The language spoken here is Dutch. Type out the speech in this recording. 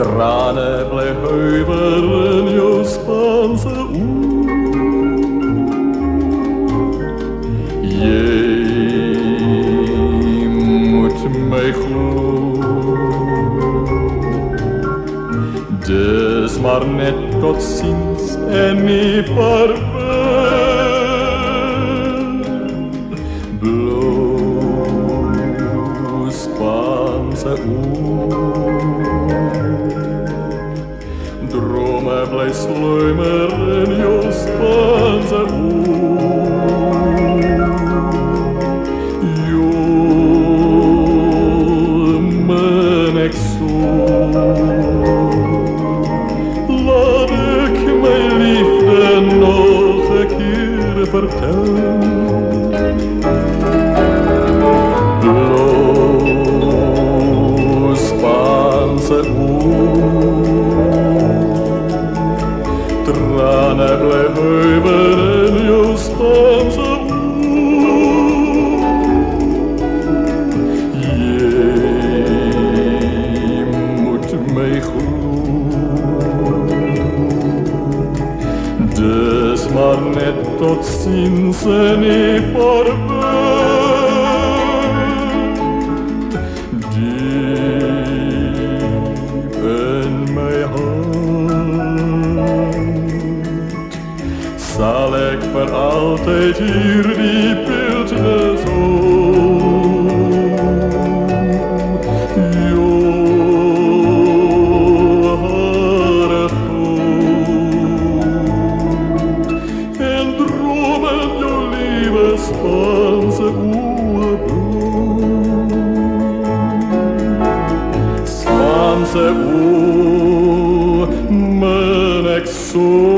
Tranen blij huiveren jouw Spaanse oer. Jij moet mij geloven. Dus maar net tot ziens en niet vaarwel. Spaanse oer. Drum eblei slöimeren jos panzer Jo menek so Lad ik mei liefde nog een keer Tranen blij huiveren, jouw Spaanse oer. Jij moet mij groeien. Dus maar net tot ziens en. Zal ik voor altijd hier die beeldnis. Spaanse oer, mijn exoot.